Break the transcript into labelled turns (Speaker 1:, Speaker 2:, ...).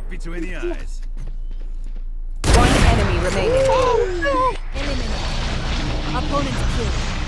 Speaker 1: Right between the eyes.
Speaker 2: One enemy remaining. Oh, no. Eliminated. Opponent killed.